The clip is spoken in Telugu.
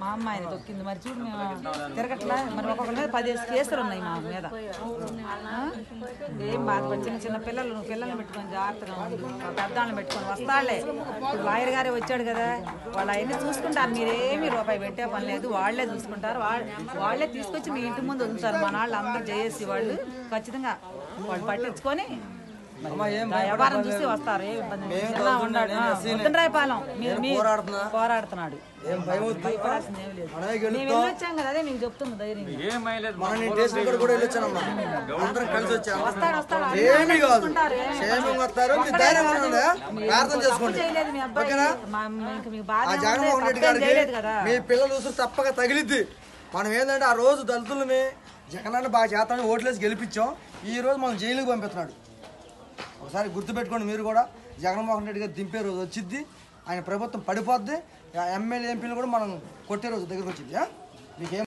మా అమ్మ ఆయన తొక్కింది. మరి చూడు మేము తిరగట్లా? మరి ఒక్కొక్కరి మీద పదిహేను కేసులు ఉన్నాయి మా మీద. ఏం బాధపడి? చిన్న చిన్న పిల్లలు నువ్వు పిల్లల్ని పెట్టుకొని జాగ్రత్తగా ఉండు. పెద్దవాళ్ళని పెట్టుకొని వస్తాళ్ళే. ఇప్పుడు లాయర్ గారే వచ్చాడు కదా. వాళ్ళు అవన్నీ చూసుకుంటారు. మీరేమి రూపాయి పెట్టే పని లేదు. వాళ్ళే చూసుకుంటారు. వాళ్ళే తీసుకొచ్చి మీ ఇంటి ముందు ఉంచుతారు. మన వాళ్ళు అందరూ చేసి వాళ్ళు. ఖచ్చితంగా వాళ్ళు పట్టించుకొని వ్యవహారం చూసి వస్తారు? ఏ పోరాడుతున్నాడు. మేము వెళ్ళొచ్చాం కదా అదే మీకు ధైర్యం వస్తాడు వస్తాడు. చేయలేదు అబ్బాయి మీకు బాధ చేయలేదు కదా. మీ పిల్లలు చూసి తప్పక తగిలిద్ది. మనం ఏంటంటే ఆ రోజు దళితులని జగనన్న బాగా చేస్తామని ఓట్లేసి గెలిపించాం. ఈ రోజు మనం జైలుకి పంపిస్తున్నాడు. ఒకసారి గుర్తుపెట్టుకోండి మీరు కూడా. జగన్మోహన్ రెడ్డి గారు దింపే రోజు వచ్చిద్ది. ఆయన ప్రభుత్వం పడిపోద్ది. ఎమ్మెల్యే ఎంపీలు కూడా మనం కొట్టే రోజు దగ్గరకు వచ్చింది మీకేం